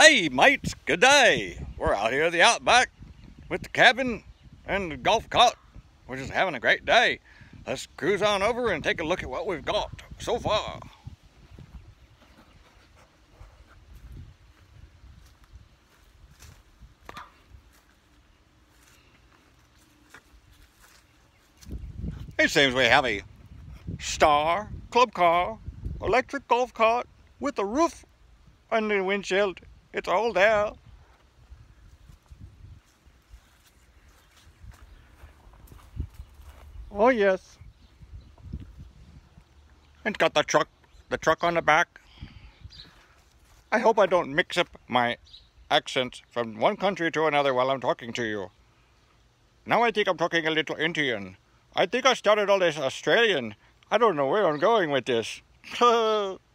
Hey mates, good day. We're out here at the Outback with the cabin and the golf cart. We're just having a great day. Let's cruise on over and take a look at what we've got so far. It seems we have a Star club car, electric golf cart with a roof and the windshield it's all there. Oh yes. And got the truck, the truck on the back. I hope I don't mix up my accents from one country to another while I'm talking to you. Now I think I'm talking a little Indian. I think I started all this Australian. I don't know where I'm going with this.